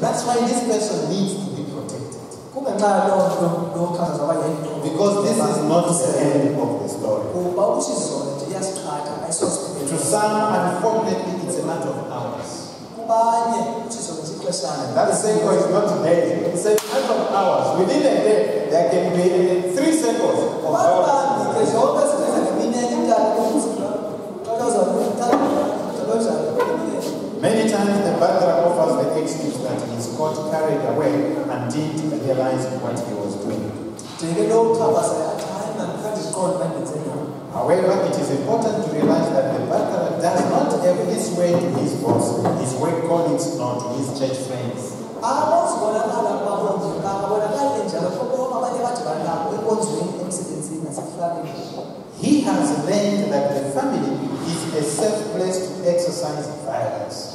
That's why this person needs to be protected. kungenxa yaloo nto lokhaza wayento Because this is not the end of the story. kuba usizolo nje iyasiqhatha To some, unfortunately, it's a matter of hours. kubanye usizolo sixeshana That cycle is not days, it's a matter of hours. Within a day, there can be three cycles of hours. abantu ke zonke zithetha ngeminyaka emdala umzimba Many times the batterer offers the excuse that he's got carried away and didn't realize what he was doing. However, it is important to realize that the batterer does not have this way to his boss, his work colleagues, nor to his church friends. He has learned that the family is a safe place to exercise violence.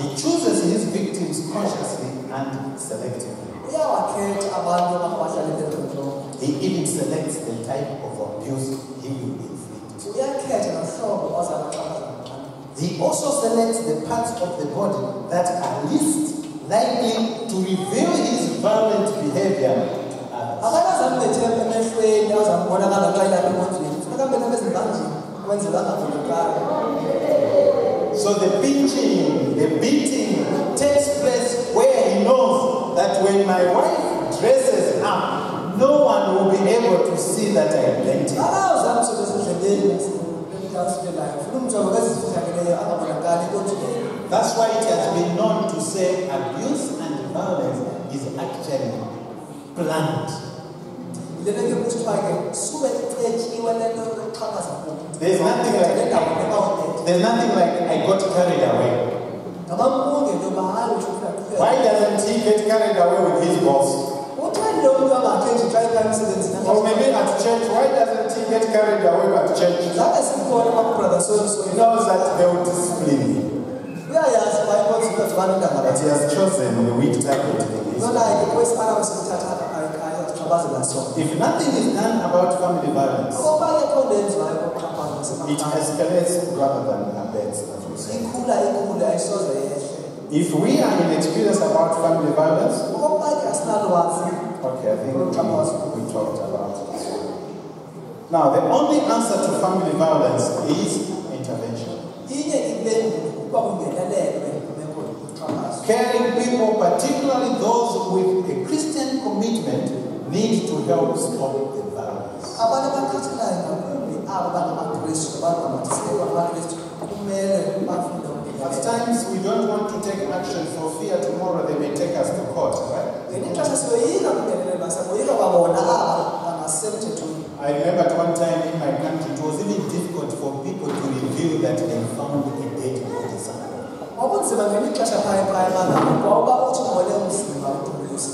He chooses his victims consciously and selectively. He even selects the type of abuse he will inflict. He also selects the parts of the body that are least likely to reveal his violent behavior to others. abantu azambethembe emehlweni azambonakala xa ilapha enkonzweni funeka mbethembe ezintanjini kwenzela angabonakali So the pinching, the beating takes place where he knows that when my wife dresses up, no one will be able to see that I am plenty. akawuzamsobe sendleleni asibelayo funa umjobo kwezifihlakeleyo angabonakali enkonzweni That's why it has been known to say abuse and violence is actually planned. Lento ke kuthiwa ke sube icetyiwe le nto yokuxhaphaza There's nothing like lendawo there's nothing like I got carried away. ngabampunge into yoba hayi uthi Why doesn't he get carried away with his boss? uthandile umntu angakhethi xa ephaya emsebenzini Or maybe at church, why doesn't he get carried away at church? mabrother He knows that they will discipline him. uyayazi uba inkonzo zibana But he has chosen the weak target. his ke kwesibana If nothing is done about family violence, okoba kekho nto enziwayo kokuxhaphaza it escalates rather than abets, as we say. ikhula ikhula ayisoze If we are inexperienced about family violence, okoba ke asinalwazi okay, I think we, we talked about this. Now, the only answer to family violence is intervention. inye impendulo ukuba kungenelelwe imeko yokuxhaphaza Caring people, particularly those with a Christian commitment, need to help stop the violence. abantu abakhathelayo ngakumbi aba bangamakristu abantu amakristu kumele bafunde At times, we don't want to take action for fear tomorrow they may take us to court, right? ngelinye ixesha siyoyika kungenelelwa siyaboyika kwabona aba bangasemthethweni I remember at one time in my country, it was even difficult for people to reveal that they found a dead body somewhere.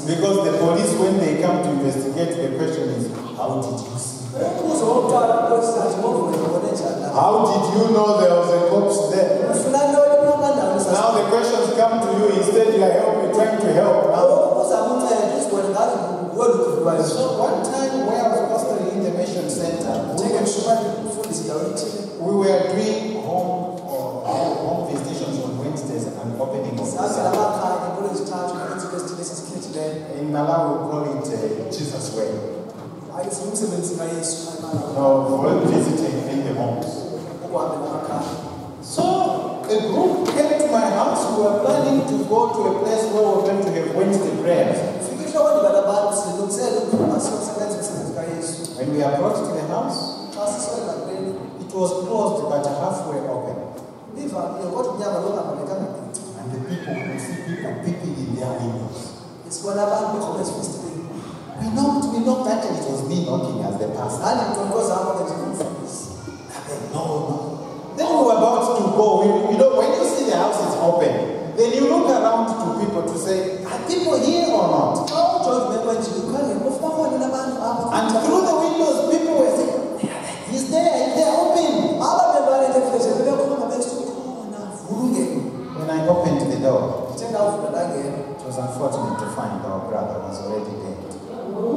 Because the police, when they come to investigate, the question is, how did you see that? umbuzo wokuqala kwesizathi ngokuvule ubone njani lapha How did you know there was a corpse there? ufuna ntoni phakandalo Now the questions come to you, instead you are helping, trying to help. Now, uzama unceda uzibone ngazi ngolukhulwayo so one time where I was pastoring in the mission center, njenge mshumane umfundisi ndawo ithile we were doing home or home visitations on Wednesdays and opening of the zazi service. lamakhaya ngempolo ezithathu ngeentsuku ezithile esesikhethileyo In Malawi, we call it uh, Jesus Way. hayi singumsebenzi kayesu ayimana No, we're visiting in the homes. ukuhambela amakhaya So a group came to my house. We were planning to go to a place where we were going to have Wednesday prayers. fika ihloko ndibala abantu silungisele ukuba siyosebenza umsebenzi kayesu When we approached the house, xa siswela kuleni it was closed but halfway open. livaliwe kodwa umnyango longavalekanga gqithi And the people could see people peeping in their windows. sibona abantu bekhona ezifestileni We knocked, we knocked until it was me knocking as the pastor. hayi ndintontoza apho ke njengomfundisi I said, no, no. Then we were about to go. We, you know, when you see the house is open, then you look around to people to say, are people here or not? xa ujonge imeko enjini ukhangele ufa khona nabantu apha And through the windows, people were saying, he's there, they're open. aba bebaleke fleshe bebekhona besukhona vulungeni When I opened the door, ndithe ndawuvula ndangena it was unfortunate to find our brother was already dead.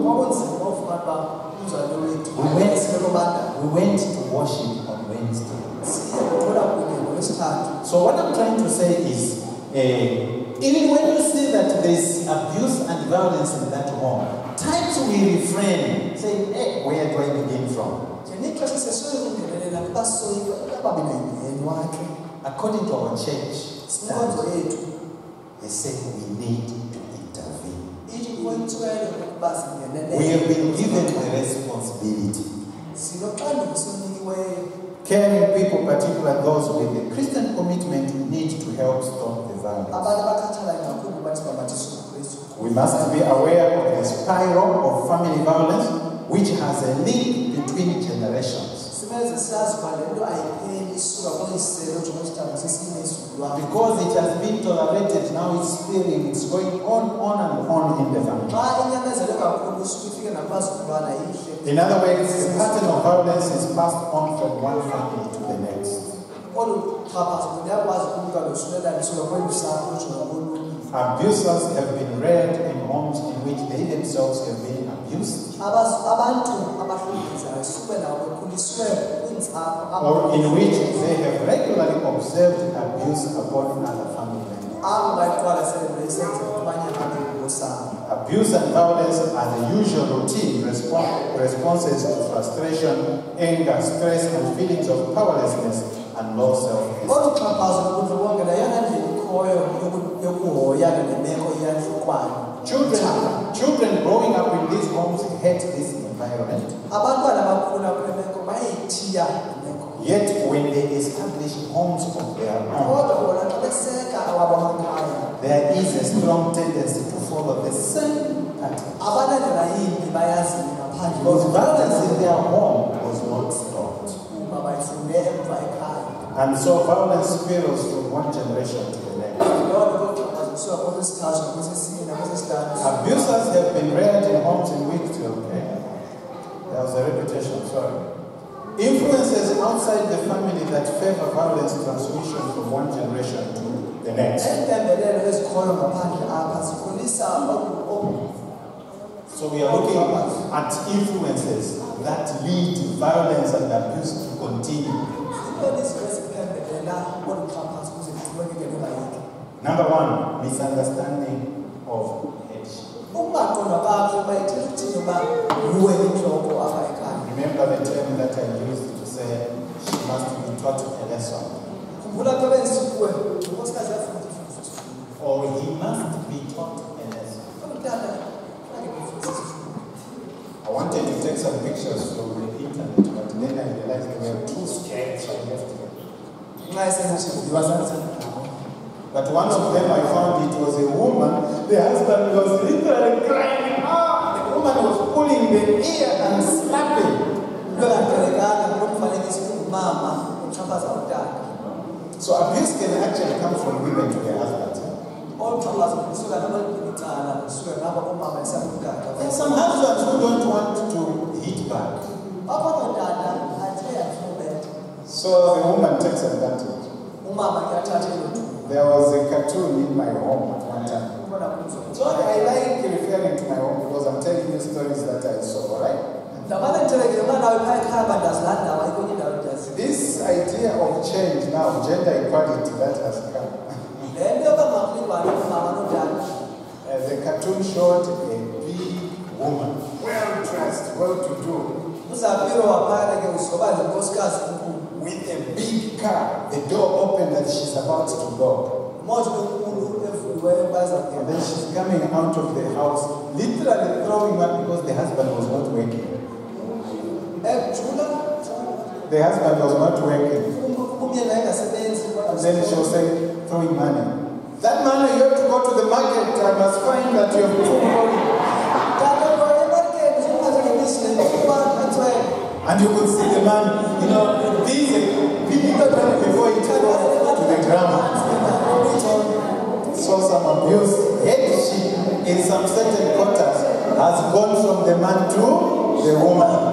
kwakunzima ufumana uba umzali wethu We went, sibelobanda we went to worship on Wednesday. siye kuthola kunye So what I'm trying to say is, uh, even when you see that there's abuse and violence in that home, times we refrain, say, hey, where do I begin from? nje nixesha sesoyika ukungenelela kubasoyika ababi nayingeni wakhe According to our church inkonzo stand, yethu they say we need to intervene. ithi kuyintswelo ukuba We have been given the responsibility. Caring people, particularly those with a Christian commitment, need to help stop the violence. abantu abakhathalayo ngakumbi bathi bamathiswa ngokristu We must be aware of the spiral of family violence, which has a link between generations. Simeze sazi uba le nto ayipheli isuka kwisiselo njengosithathu sesinye isizukulwana Because it has been tolerated, now it's spilling, it's going on, on and on in the family. xa inyamezele kakhulu isuke ifike nakubazukulwana ihle In other words, the pattern of violence is passed on from one family to the next. olu xhaphazo luyakwazi kumka losulelana isuka ujonga kolunye Abusers have been reared in homes in which they themselves have been abused, Abaz- abantu abahluphizayo sube nabo bekhuliswe kwiintsapho or in which they have regularly observed abuse upon other family members. abo bayiqwala sele isenzeka kubanye abantu bosapho Abuse and violence are the usual routine respon- responses to frustration, anger, stress, and feelings of powerlessness and low self-esteem. olu xhaphazo lobundlobongela yeyona ndlela ikhoyo yoku- yokuhoyana nemeko iyahlukwana Children, children growing up in these homes hate this environment. Abantwana abakhula kule meko bayayithiya le meko Yet, when they establish homes of their own, kodwa bona xa beseka awabo amakhaya there is a strong tendency to follow the same pattern. abanandlela yimbi bayazini Because violence in their home was not stopped. kuba bayifunde emva ekhaya And so violence spirals from one generation to the next. loo nto koxhaphazo kusuka kwesithathu nakwesesine nakwesesihlanu Abusers have been reared in homes in which, okay, there was a reputation, sorry. Influences outside the family that favor violence transmission from one generation to the next. neempembelelo ezikhoyo ngaphandle apha zikhulisa oku- oku- So we are looking at influences that lead to violence and abuse to continue. ziintoni izinto eziphembelela olu xhaphazo ukuze liqhubekeke lungayeki Number one, misunderstanding of headship. Remember the term that I used to say she must be taught a lesson, or he must be taught a lesson. I wanted to take some pictures from the internet, but then I realized they were too scared, so I left them. zanzana But one of them I found it was a woman. The husband was literally crying. Ah, the woman was pulling the ear and slapping. into engaqhelekanga kulo mfanekiso ungumama uxhaphaza utata So abuse can actually come from women to their husbands. olu xhaphazo lisuka nabaliphi icala lisuke ngabo oomama isakutata There are some husbands who don't want to hit back. apha kotata athe yahlubeka So the woman takes advantage. umama ke athathe elo thuba There was a cartoon in my home at one time. So I like referring to my home because I'm telling you stories that I saw, right? ndabane ndithelekile uba nawe phaya ekhaya uba ndazilaa ndawo ayikwenye indawo ndazi This idea of change now, gender equality that has come. le nto yoba makulingwane umama notata Uh, the cartoon showed a big woman, well dressed, well to do, uzapiro waphana ke uzoba zinkosikazi enkulu with a big car, the door open that she's about to go. moto enkulu evuliweyo And then she's coming out of the house, literally throwing up because the husband was not working. Eh, the husband was not working. Then she was saying, throwing money. That money, you have to go to the market. I must find that you have too money. And you could see the man, you know, busy, beating the before he off to the ground. Saw some abuse. In some certain quarters has gone from the man to the woman.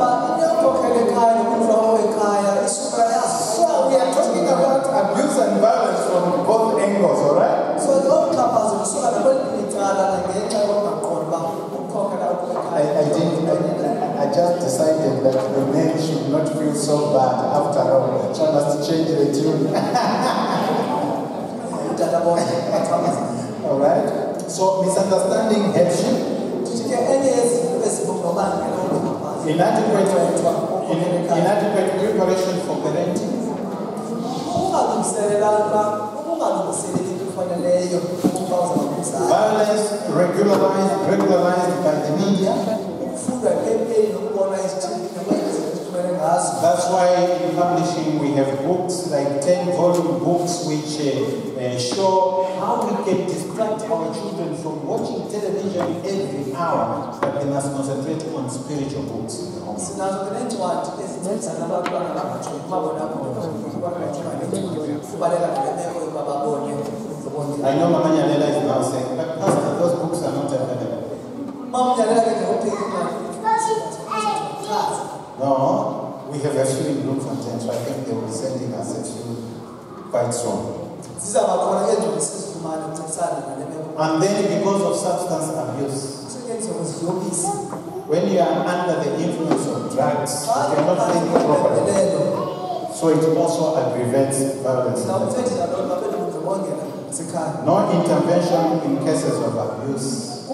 So we are talking about abuse and violence from both angles, all right? so I, I didn't, I, I just decided that the men should not feel so bad after all. I must change the tune. bona bathambaza All right? So, misunderstanding headship, ndithi ke enye yezinto ezinobangela wokuxhaphaza inadequate, in- inadequate preparation for parenting, ukungalungiselelanga ukungalungiseleli into efaneleyo ukuba uzabamzali violence regularized by the media. ukufunda epeni nokubona izithili nokwenza ngazo That's why in publishing we have books like 10 volume books which uh, uh, show how we can distract our children from watching television every hour, but they must concentrate on spiritual books I know Mama Nyalela is now saying, but Pastor, those books are not available. We have a few in Bloemfontein, so I think they be sending us a few quite meko And then because of substance abuse, when you are under the influence of drugs, you cannot think properly. So it also aggravates violence. No intervention in cases of abuse.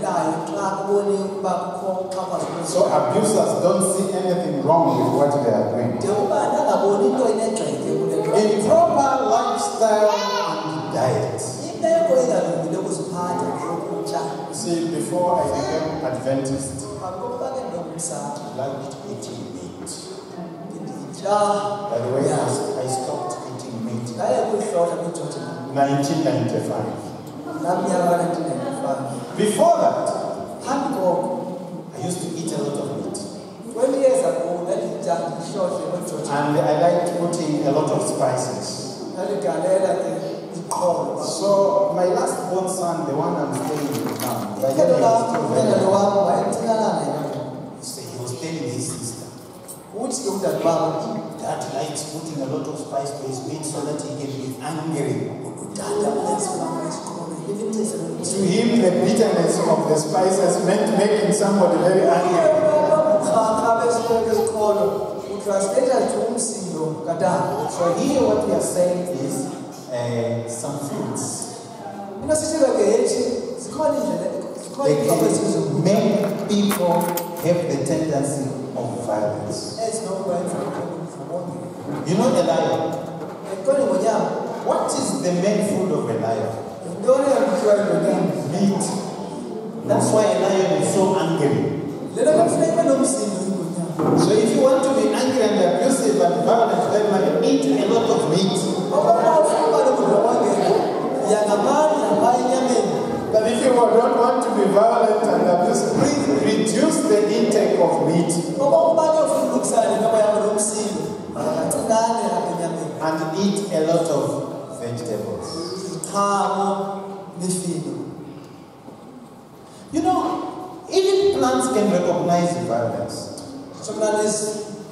Kungabikho mntu ungenelelayo xa ubone ukuba kukho uxhaphazo So abusers don't see anything wrong with what they are doing. de ubani angaboni into inegxeke kule nto Improper lifestyle and diet. imeko engalungile ukuziphatha neyokutya You see, before I became Adventist, phambi kokuba ke ndingumsapho I liked eating meat. nditya By the way, I, I stopped eating meat ndaye kuyihlohla kwijoji in 1995. Namnyaka ka-1995 Before that, I used to eat a lot of meat. twenty years ago ndanditya ndihlohle kwijoji And I liked putting a lot of spices. ndandigalela ke iqholo So my last born son, the one I'm staying with now, by ikhelo he was He telling his sister, ke umdali wam Dad likes putting a lot of spice to his meat so that he can be angry. udada ulenziwanga isiqholo ibinimcisele To him, the bitterness of the spices meant making somebody very angry. utranslata nje umsindo kadala So here, what we are saying is uh, some zikhona they make people have the tendency of violence. You know a lion. What is the main food of a lion? Yintoni engakutyiwa ngonyama Meat. That's why a lion is so angry. le nto kufuneka ibe nomsindo ingonyama So if you want to be angry and abusive and violent, then man, eat a lot of meat. okokuba ufuna uba nobundlobongela yangamandla phaa enyameni But if you don't want to be violent and abusive, please reduce the intake of meat okokuba ke ufuna ulukisana nenoba yakho nomsindo kancinane apha enyameni and eat a lot of vegetables. Iziqhamo mifino You know, even plants can recognize violence. sokuna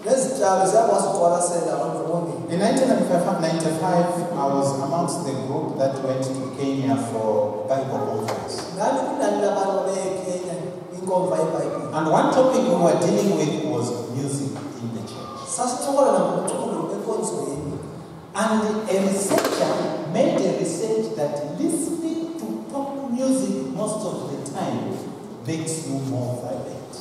nezityalo ziyakwazi ukuqwalasela abandlobongela In 1995, I was amongst the group that went to Kenya for Bible conference. nani kunani labantu babeye kenya kwinkomfa yebhayibhile And one topic we were dealing with was music in the church. sasithokola nangomculo enkonzweni And a researcher made a research that listening to pop music most of the time makes you more violent.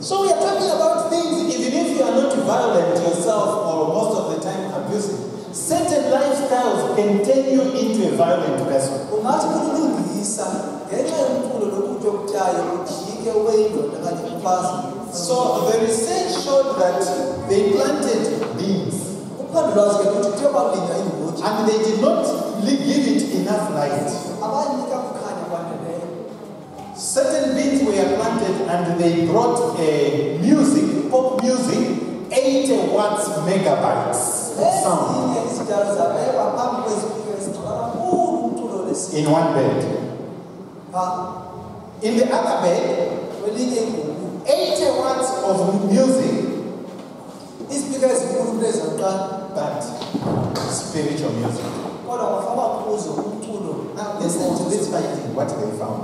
So we are talking about things, even if you are not violent yourself or most of the time abusive, certain lifestyles can turn you into a violent person. So the research showed that they planted beans. Uphando lwazi ke luthi kuthiwe bakulinywa iimbotyi and they did not give it enough light. kwaneleyo Certain beans were planted and they brought a music, pop music, 80 watts megabytes of sound. ezinye izityalo zabekwa phambi kwezipiko ezigcina kakhulu umculo lesintu in one bed. In the other bed, 80 watts of music, izipiko ezinkulu kulezakuqala but spiritual music. kodwa kwafakwa kuzo umculo to this finding, what they found.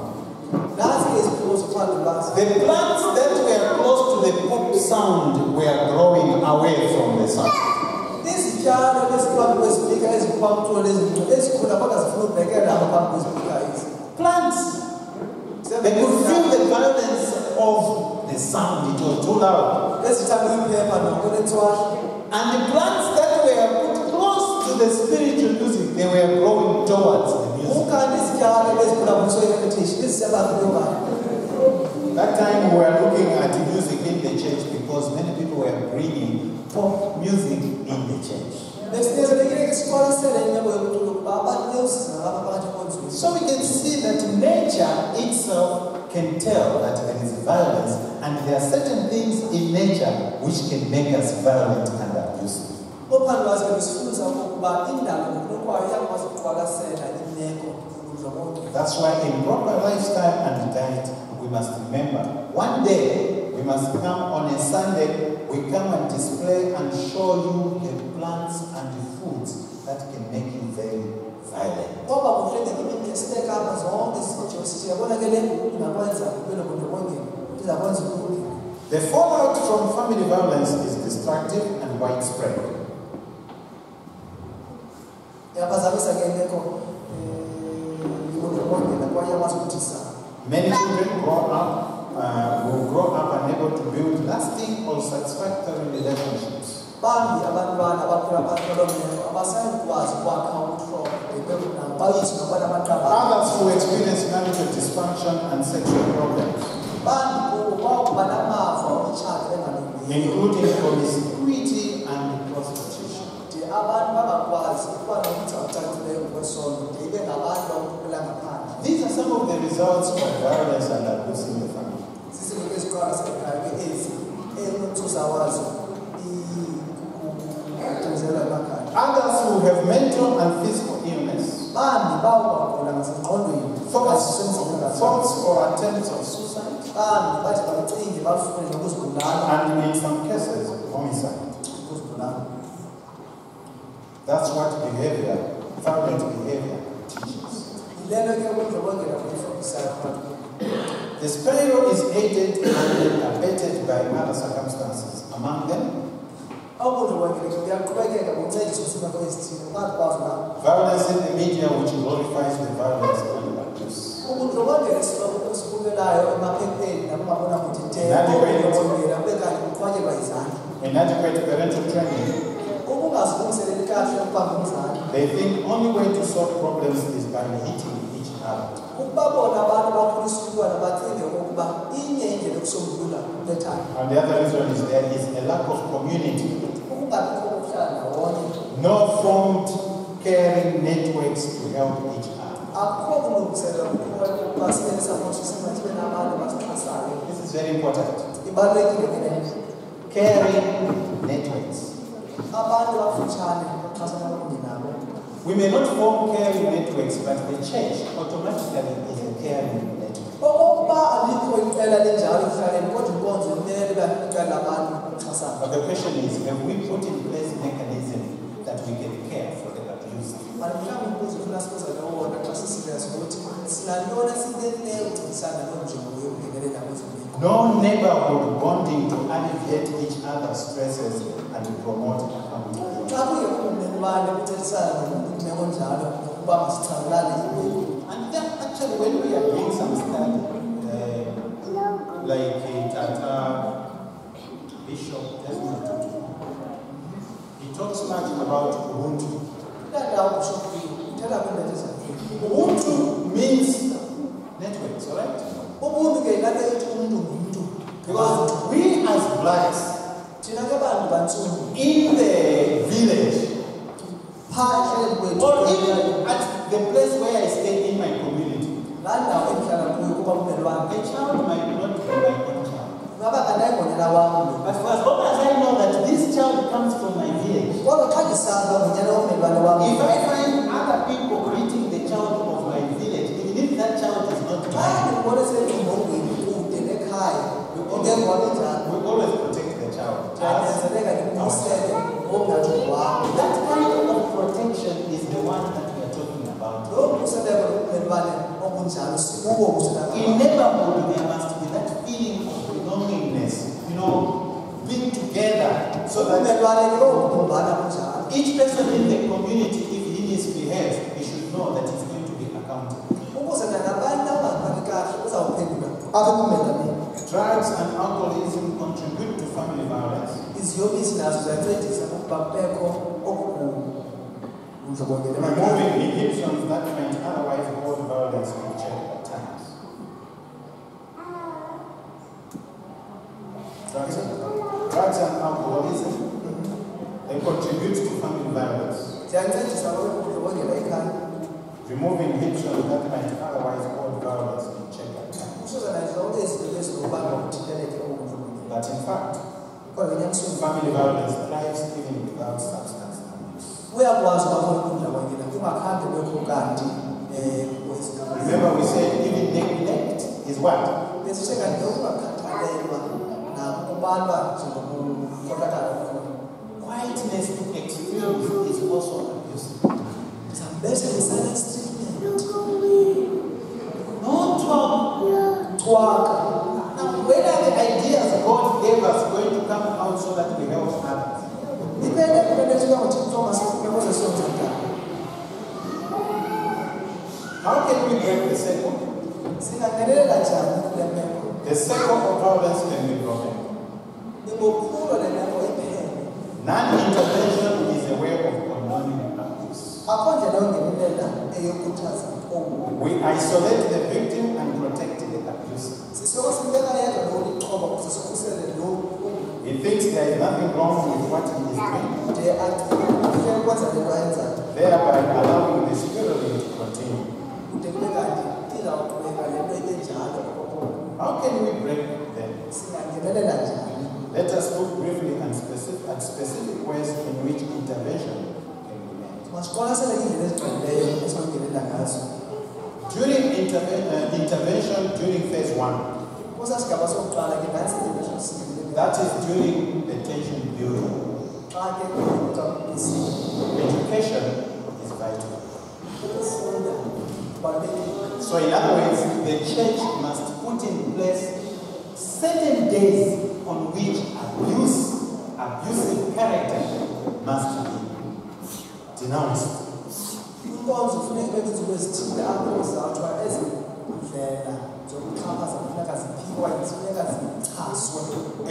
ke izipiko zophando lwazi The plants that were close to the pop sound were growing away from the sun. izityalo eziphambi kwezipika ezikwakuthula ezikhula kodwa zifuna ubhekela apha phambi kwezipika ezi Plants, they could feel the violence of the sound, it was too loud. ezithanda uyiphepha nokunetswana And the plants that were put close to the spiritual music, they were growing towards the music. ukanti izityalo ezikhula kuso i-meditation ezisebakuyobayo That time we were looking at the music in the church because many people were bringing pop music in the church. besinyanzelekile ke siqwalasele inyebo yokucula ukuba abantu beyosiza nalapha phakathi konzulu So we can see that nature itself can tell that there is violence, and there are certain things in nature which can make us violent and abusive. ophando lwazi belusifunza indalo ngokunokwayo iyakwazi ukuqwalasela imeko ubudlobongela That's why in proper lifestyle and diet, we must remember one day we must come on a Sunday, we come and display and show you the plants and the foods that can make you very violent. kwaba kuhle ngemini sibeka zonke isitsho sithi yabona ke le ingakwenza ube nobundlobongela ndizakwenza ukuthi The fallout from family violence is destructive and widespread. iyaphazamisa ke imeko yobundlobongela kwaye iyakwazi Many children grow up, uh, will grow up unable to build lasting or satisfactory relationships. Others who experience marital dysfunction and sexual problems, including promiscuity and prostitution. These are some of the results of violence and abuse in the family. Others who have mental and physical thoughts, bazisenzela ngazo thoughts or attempts of suicide, bambi bathi bacinge bafune nokuzibulala and in some cases, homicide. That's what behavior, violent behavior teaches. yilento ke ubundlobongela buyifundisayo phakathi The sparrow is aided and abetted by other circumstances. Among them, violence in the media, which glorifies the violence and abuse. ubundlobongela esibukelayo emaphepheni nakumabonakude Inadequate. ubundlobongela kube kanti kuqwatyelwa izandla Inadequate parental training, ukungazilungiseleli kakuhle ukubamba umzali they think only way to solve problems is by hitting each other. ukuba bona abantu bakhulisa umntwana okokuba inye indlela yokusombulula kubethana And the other reason is there is a lack of community, ukungabikho kokuhlala ndawonye no formed caring networks to help each other. akukho kulungiselela ukukhola ukuba sibe nesapothisima sibe nabantu basixhasayo This is very important. Caring networks. abantu abafutshane baxhasana kunye nabo We may not form caring networks, but the church automatically is a caring network. okokuba alikho iqela linjalo ekuhlaleni kodwa inkonzo imele uba iqela But the question is, have we put in place mechanism that we can care for the abused? mali mhlawumbi umbuzo ufuna sibuza lowona xa sisirias ukuthi sinantoni esineleyo ukuncedisana loo yokungenelela kwezolimo No neighborhood bonding to alleviate each other's stresses and promote accountability. xa njalo ukuba And then actually when we are doing some study, uh, like uh, Tata Bishop Desmond he talks much about Ubuntu. Ubuntu means networks, alright? ubuntu ke nto ithi umntu ngumntu Because we as blacks in the village, or kwethu even at the place where I stay in my community, laa ndawo endihlala kuyo kuba ummelwane a child might not be my own child. ungaba kandayingonyela wam lo But for as long as I know that this child comes from my village, kodwa xa ndisazi uba ngonyela wommelwane if I find other people greeting the child of my village, even if that child is not xa mine, ndibone selingongweni kude nekhaya ongengowa njalo we always protect the child. As ndiyanyanzeleka ndikumisele ngomngathi wam that kind of protection is the one that we are talking about. lo mkhuseleko lommelwane obunjalo sikuwo In kuselaka neighborhood, there must be that feeling of belongingness. You know, So that ubumelwane ke kokubumbana kunjalo each person in the community, if he misbehaves, he should know that he's going to be accountable. ukuze nangabantu abangaphathi kahle uzawuphendula apha ebumelwaneni Drugs and alcoholism contribute to family violence. iziyobisi nazo ziyancedisa ukuba kubekho okukhulu undlobongela Removing inhibitions that might otherwise hold violence in check at times. Drugs and, drugs and alcoholism, they contribute to family violence. ekhaya Removing inhibitions that might otherwise hold violence in check at times. usuzana zonke izinto ezinokubanga ukuthinteleke okundlobongela But in fact, family violence thrives even without substance abuse. uyakwazi uba khona ukundlobongela kungakhange bekho kanti Remember we said even neglect is what? besithe kanti ukungakhathalelwa nako kubalwa njengokukhohlakala okukhona Quietness to experience is also abuse. Some basic silence treatment. No talk. Twaka. Now, where are the ideas God gave us going to come out so that we help others? Dipende kumele ukuthi kuthiwa masikuze sonke njani. How can we break the cycle? Singangenelela njani kule meko? The cycle of violence can be broken. Ibophulwa le meko iphele. Non-intervention is a way of condoning abuse. Akho ndlela yongenelela eyokhuthaza oku. We isolate the victim and protect the abuser. Sisoko simbeka yedwa lo lixhoba ukuze sikhusele lo He thinks there is nothing wrong with what he is doing, de acinge ukwenza le nto ayenzayo. thereby allowing the spiraling to continue. Kude kube kanti izawuqhubeka le nto ibe njalo okokoko. How can we break them? Singangenelela njani? Let us look briefly at specific, at specific ways in which intervention can be made. Masiqwalasele iindlela ezigqalileyo esinongenelela ngazo. During interve- uh, Uh, intervention during phase one, Kwesaa sigaba sokuqala ke nantsi that is during the tension building, Xa ke kuthiwa isiko, education is vital. ukufunda kubalulekile. So, in other words, the church must put in place certain days on which abuse, abusive character must be denounced. Inkonzo kufuneka ibe nezinto ezithile apho ezi ndlela zokuxhaphaza ziphikwa zifuneka zichaswe.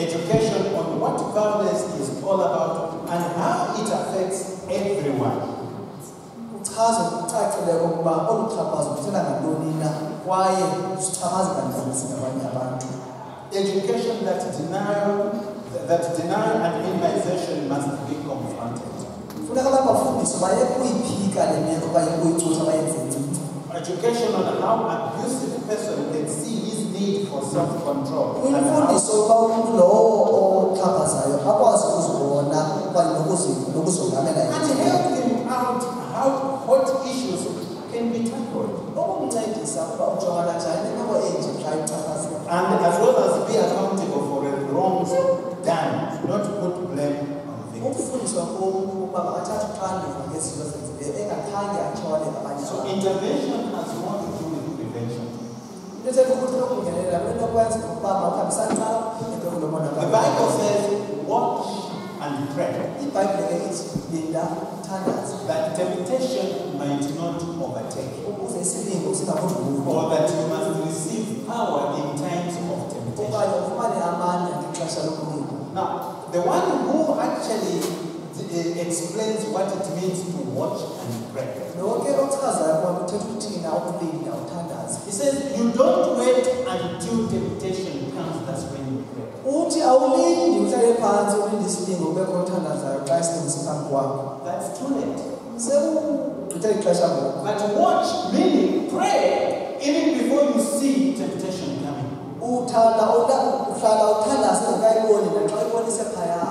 Education on what violence is all about and how it affects everyone. Kuchazwe kucacileyo ukuba olu xhaphazo luthela ngantoni na kwaye lusichaphazela njani singabanye abantu. Education that denial, that denial and minimization must be confronted. Funeka abantu bafundiswe bayeke meko okanye ukuyicutha. Education on how abusive person can see his need for self-control Imfundiso uba lowo oxhaphazayo akwazi ukuzibona okanye nokuzongamela and help him out how what issues can be tackled. Ukumncedisa ukuba ujongana njani nemeko enje xa ixhaphazeka. And as well as be accountable for the wrongs done, not put blame. Ukufundiswa komntu ukuba makathathe uxanduva ngezinto ezenzileyo engakhange atshone ngabanye So intervention has more to do with prevention. Into ethetha ukuthi lokungenelela kule kwenza ukuba mawuhambisani xa The. Bible says, watch and pray ibhayibhile ke ithi linda thandaza that temptation might not overtake you, ukuze isilingo singakudluli or that you must receive power in times of temptation. ufumane amandla ngexesha lokulinda Now, the one who actually explains what it means to watch and pray, lo ke ochazayo ukuba kuthetha ukuthina ukulinda uthandaza he says, you don't wait until temptation comes, that's when you pray. uthi awulindi uhlale phantsi ulinde isilingo ube khona uthandazayo xa isilingo siphambi kwakho That's too late. But watch, meaning pray, even before you see temptation coming. uthanda uhlala uthandaze ungekayiboni naxa ibonise phaya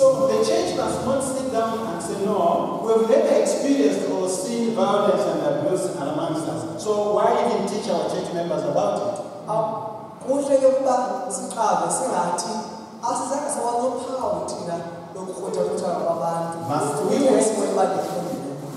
So the church must not sit down and say, no, we've never experienced or seen violence and abuse amongst us. So why even teach our church members about it? Kuhle ke ukuba siqabe singathi asizange sawanophawu thina lokukruthakrutha kwabantu Must we wait?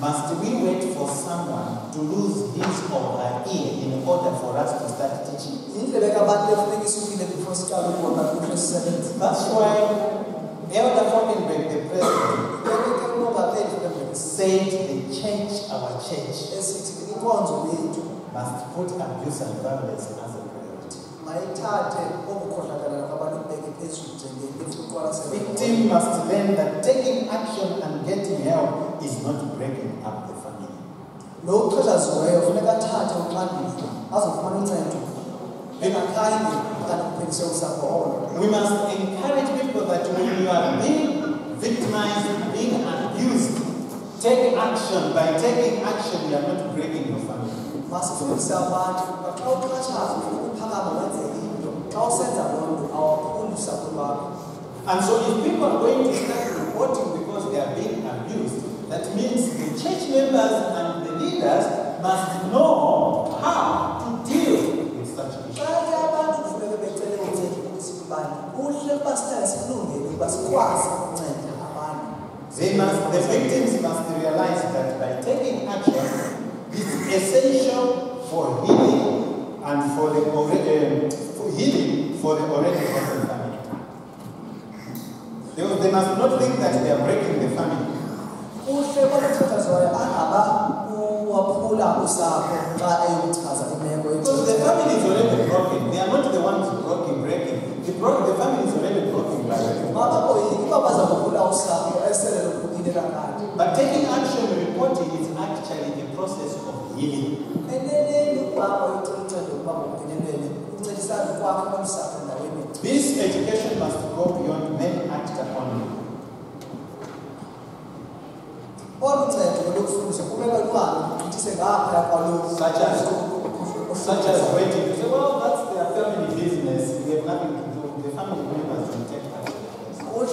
Must we wait for someone to lose his or her ear in order for us to start teaching? yindlebe kabantu efuneka isukile before siqale ukubona kuhle sisebenza That's why Elder Falkenberg, the president, Yonke umongameli uFredericks said the church, our church, esithi inkonzo yethu must put abuse and violence as a priority. mayithathe ukukhohlakala kwabantu kubeke phezulu njengelifuqwalasela Victim must learn that taking action and getting help is not breaking up the family. lo uxhatshaziweyo funeka athathe uxanduva azofumana uncedo engakhange okanye kuphelise usapho olo We must encourage people that when you are being victimized, being abused, take action. By taking action, you are not breaking your family. masifundise abantu xa uxhatshazwa uphakama wenze into xa usenza loo nto awaphuli usapho lwakho And so, if people are going to start reporting because they are being abused, that means the church members and the leaders must know how to deal with such issues. xa ke abantu kufuneka becele uncedo kulisibani kuhle ukuba sihlale sikulungele ukuba sikwazi ukunceda abantu They must, the victims must realize that by taking action, it's essential for healing and for the already, um, for healing for the already broken family. They, they must not think that they are breaking the family. kuhle kwaloxhatshaziwayo angaba uwaphula usapho xa eyokuchaza imeko Because the family is already broken. They are not the ones broken, breaking. The, the family is already broken by the mababoyiki uba baza kuphula usapho esele luphukile kakade But taking action, and reporting is actually a process of healing. This education must go beyond men actor only. olu ncedo lokufundisa kumele luhambe lugqithise ngaphaya kwaloku Such as- Such as waiting to say, well, that's their family business. We have nothing to do. The family members will take action. kuhle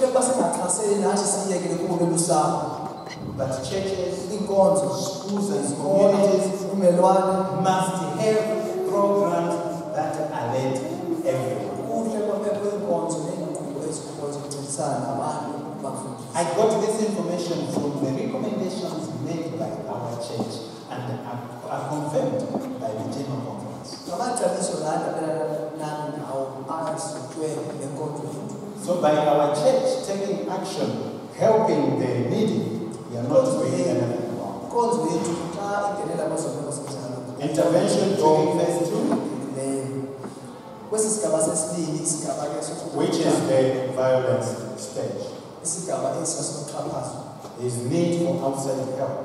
ukuba singaxhaseli nathi siyekele kubo lusapho But churches, iinkonzo schools, and communities must have programs that alert everyone. kuhle kwabekho iinkonzo neenkqubo ezikhoyo zokuncedisana nabantu bafundisi I got this information from the recommendations made by our church and are, are confirmed by the General Conference. ngamaxabiso laa ndabelana nani nawo asutywe le nkonzo yethu So by our church taking action, helping the needy, we are not doing anything wrong. inkonzo yethu xa ingenela kwezonto zinjalo Intervention during phase two, leyo kwesi sigaba sesibini isigaba which is the violence stage, isigaba esi sasinoxhaphazo is need for outside help,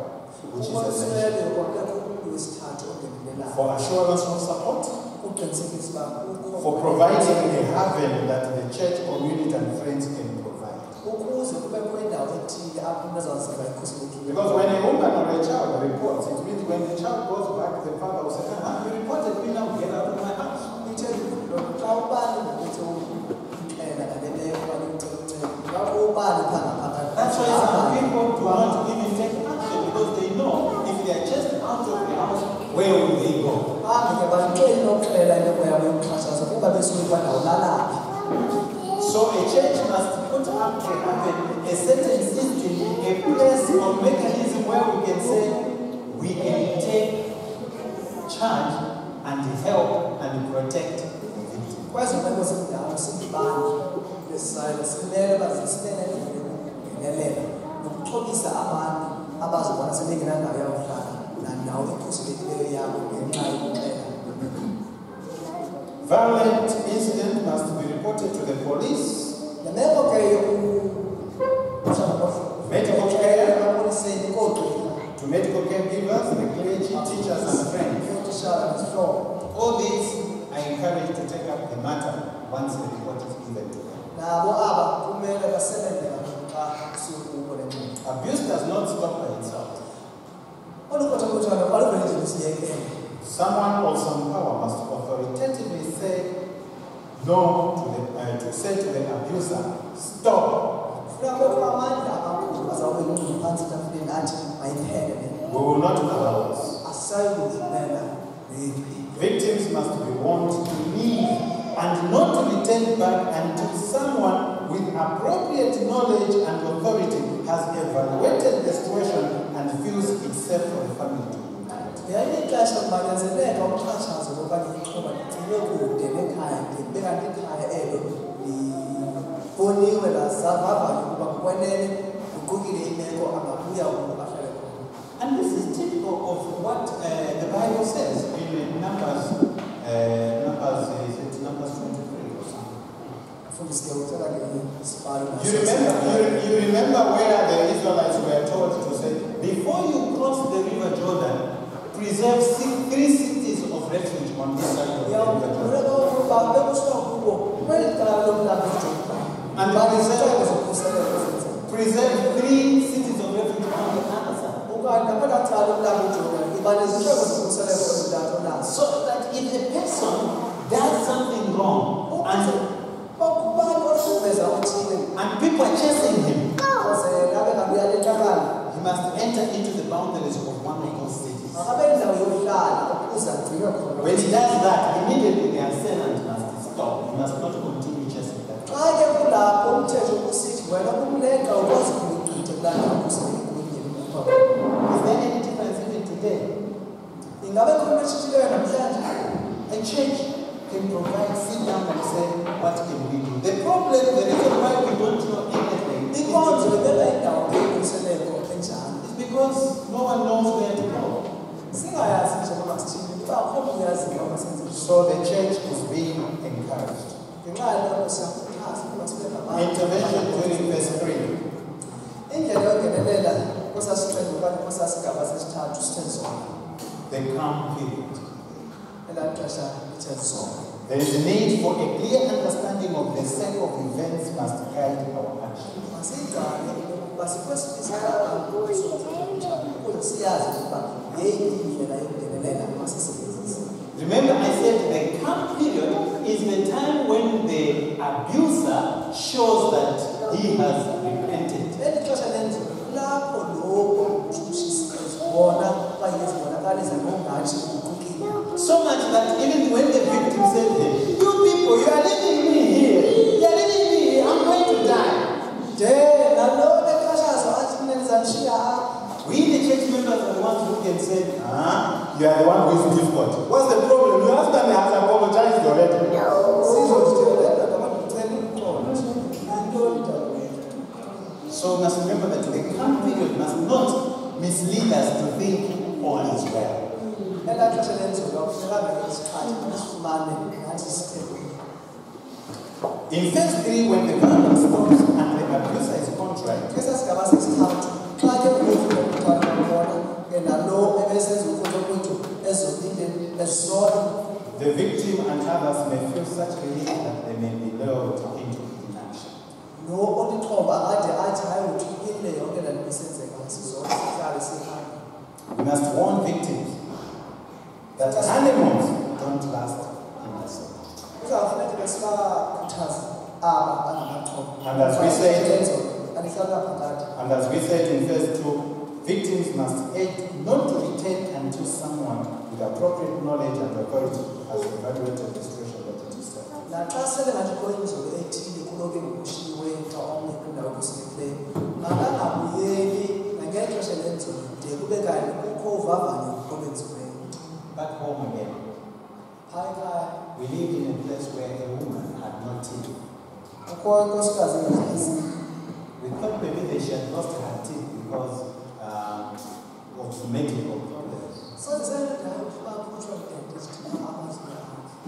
which is essential. kubalulekile kwakekho umntu wesithathu ongenelelayo For assurance of support, ukuqinisekisa uba kukho for providing a haven that the church, community, and friends can provide. ukuze kubekho indawo ethile apho umntu azawuziva ekhuselekile Because when a woman or a child reports, it means when the child goes back, the father will say, ah, you reported me now, get out of my house. ithe loo nto xa ubani ngokuthe umxela ngale meko okanye ucela uncedo ngako ubani phaa ngaphakathi That's why some people do not even take action because they know if they are just out of the house, where will they go? bambi ke yabo kuba So a church must put up a, a certain system, a place or mechanism where we can say we can take charge and help and protect. Kwezo meko zindalo sindibani lesisayelo simele uba yokungenelela nokuxhobisa abantu abazibona sebengenandawo yawuhlala nandawo ekhuselekileyo yabo ngenxa Violent incident must be reported to the police, Medical care. to medical caregivers, the clergy, teachers, and friends. All these are encouraged to take up the matter once the report is given to them. nabo aba kumele basebenze kaloku xa kusukubo le ngxelo Abuse does not stop by itself. olu kothakuthana aluvele nje lusiyekele Someone or some power must authoritatively say no to the uh, to say to the abuser, stop. funeka bekho amandla amakhulu azawube ingxulu phantsi etafileni athi mayiphele le We will not allow this. asisayi kuvumela leyiphi Victims must be warned to leave and not to return back until someone with appropriate knowledge and authority has evaluated the situation and feels it's safe for the family to interact. They have. So the church is being encouraged. Intervention during verse 3. indlela yongenelela kwesasiqendu okanye kwesasigaba sesithathu sithe zona The calm period. There is a need for a clear understanding of the set of events must guide our action. Remember, I said the calm period is the time when the abuser shows that he has repented. ezibona okanye ezibonakalisa such relief that they may be lured into inaction. lo olixhoba ade athi We must warn victims that animals don't last in the bangamaxhoba And as we said- And as we said in verse 2, victims must act not to return until someone with appropriate knowledge and authority has evaluated the situation that it is set. Naxa sele ngathi kho ethile kulo ke xa omnye kwindawo ekhuselekileyo makangabuyeli nangexesha lenzobe de kube kanti kukho uvavanyo olwenziweyo Back home again, phaya ekhaya we lived in a place where a woman had no teeth. kukho inkosikazi engazi We thought maybe that she had lost her teeth because um, of medical problems. sendisendayo ukuba khutshwa identist amazinyo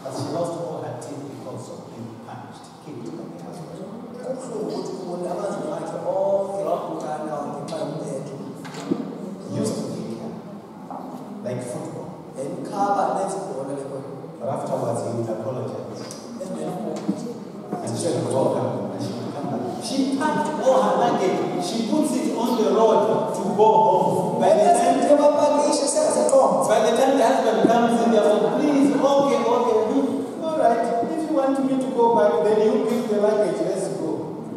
But she lost teeth because of being punished, kicked by the husband. kubuhlungu ukuthi ubone amazinyo akhe onke wabhukana ngenxa yomthetho He used to be her like football. yayimkhaba nezibhola lekho But afterwards, he would apologize. And she would welcome and she would come back. She packed all her luggage. She puts it on the road to go home. By the time, Bese bapakishe sengaseqongo by the time the husband comes in, they say, please, okay, okay. Go back, then you pick the luggage. Let's go.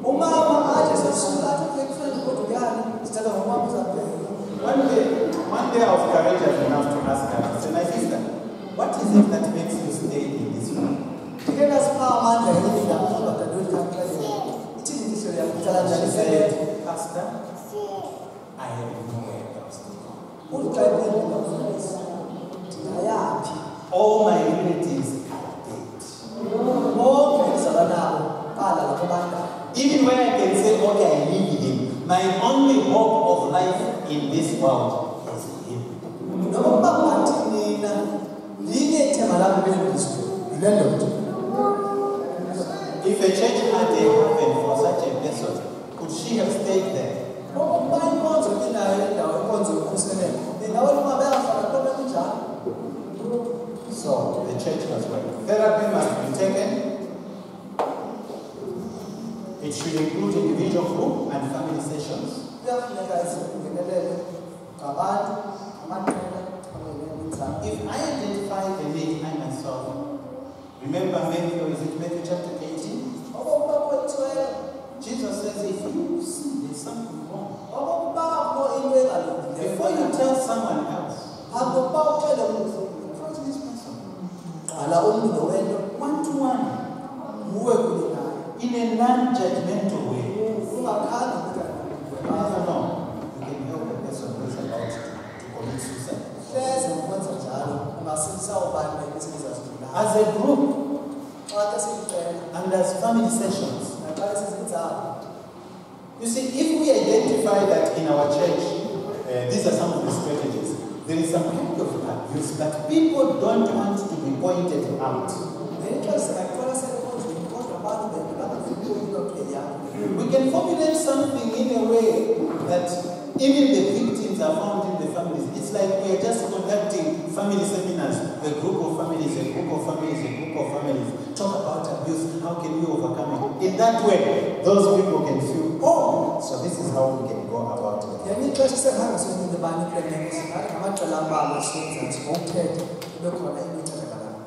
umama athi sesisuka athi kule kufanele kodwa uyani sithatha ngomama uzabheka One day, one day I was courageous enough to ask her, I said, my sister, what is it that makes you stay in this room? ndike ndazipha amandla ngelinye ndakuba dadewethu kamxelele ithini intliziyo yam ihlala She njani said, Pastor, I have nowhere else to go. uthi xa iphendula umfundisi ndingayaphi All my are dead. bonke endizalwa nabo balala kubandala Even when I can say, okay, I leave him, My only hope of life in tell someone else, phambi kokuba uthele umntu approach this person qala umntu nowento one to one muwe kunye naye in a non-judgmental way. ungakhange You never know. You can help a person who is about to commit suicide. hleze ngokwenza njalo ungasindisa ubani benisizazibulala As a group and as family sessions, You see, if we identify that in our church, uh, these are some of the strategies, there is some kind of abuse that people don't want to be pointed out. We can formulate something in a way that even the victims are found in the families. It's like we are just conducting family seminars, a group of families, a group of families, a group of families, talk about abuse, how can we overcome it? In that way, those people can feel, oh, so this is how we can go about it. ngenye ixesha senghange sinyile bani kule meko singathi ngamaqela ambalwa siyenza ngokuthetha kube khona into ethethakalayo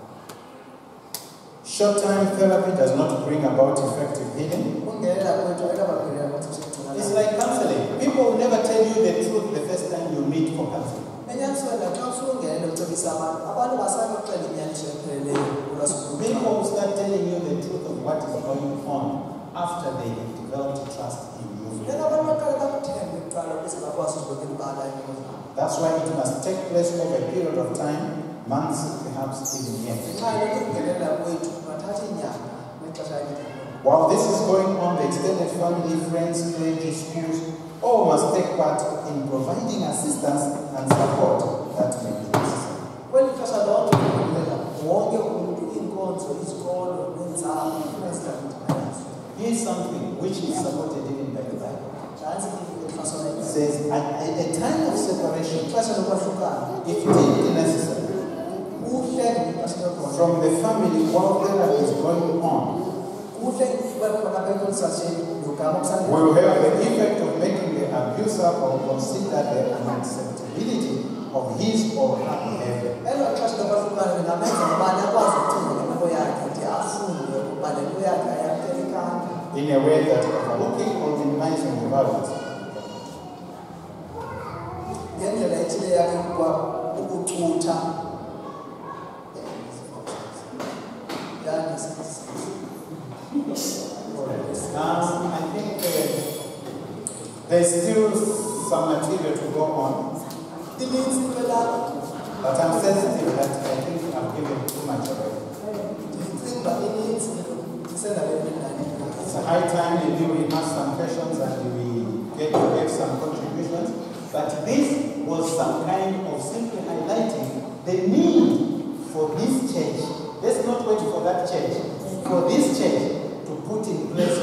Short time therapy does not bring about effective healing. ukungenelela kwethu ayinabaphelela amaxesha It's like counseling. People will never tell you the truth the first time you meet for counseling. enyanisweni naxa ufuna ungenele ucebisa abantu abantu basakuxela inyaniso epheleleyo ulwasuku People will start telling you the truth of what is going on That's why it must take place over a period of time, months, perhaps even years. While this is going on, the extended family, friends, clergy, schools, all must take part in providing assistance and support that may be necessary. Here's something which is supported even by the Bible. nantsi exhasona It says, at a, a time of separation, if deemed necessary, from the family while therapy is going on, kuhle kube khona bekonsasheni logama will have the effect of making the abuser or consider the unacceptability of his or her behavior. elo xesha lokwahlukana lingamenza ubani akwazi ukucinga ngemeko yakhe de afunde ukuba le nto yakhe ayamkelekanga in a way that overlooking or minimizing the violence. ngendlela ethile yakhe ukuba ukucutha I think uh, there's still some material to go on, but I'm sensitive that I think I've given too much already. It's a high time maybe we ask some questions and we get to get some contributions. But this was some kind of simply highlighting the need for this church. Let's not wait for that church. For this church to put in place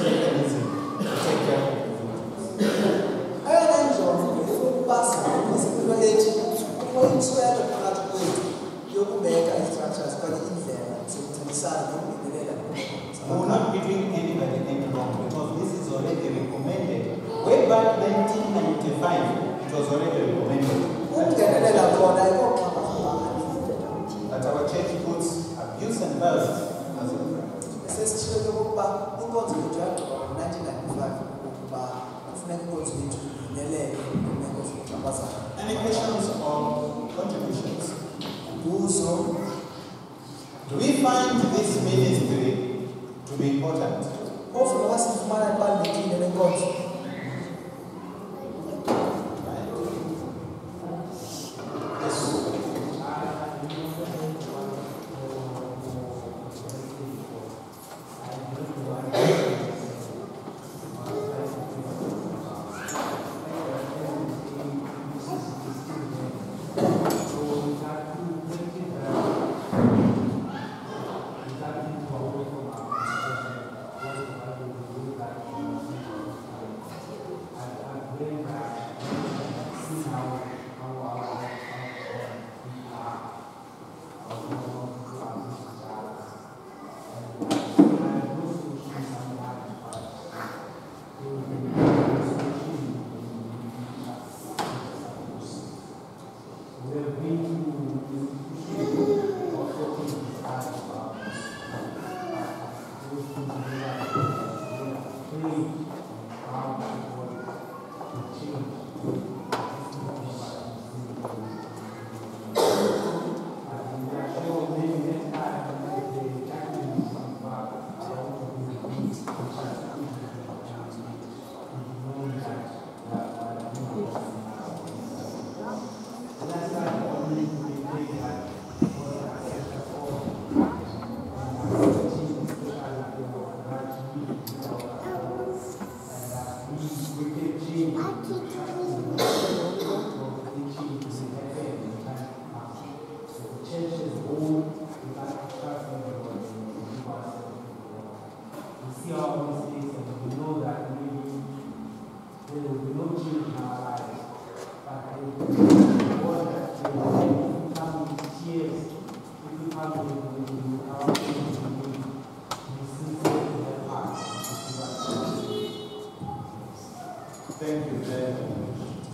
Thank you, gentlemen.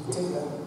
Take that.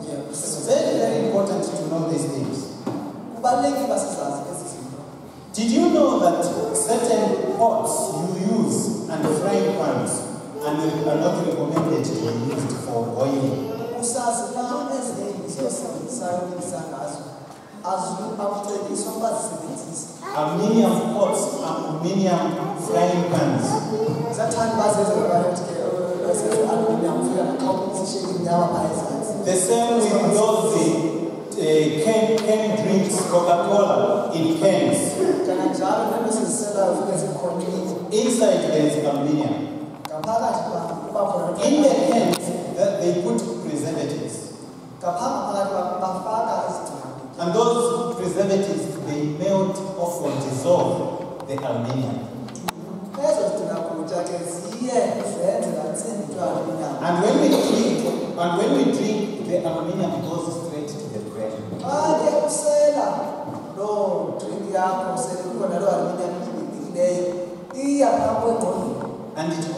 pots you use and frying pans and they are not recommended to be used for oiling. As you after this over 70s, aluminum pots, and aluminum frying pans. The same with clothing Eh, can, can drinks, Coca-Cola in cans. Inside there is aluminum. In the cans, uh, they put preservatives. And those preservatives, they melt off or dissolve the aluminum. and it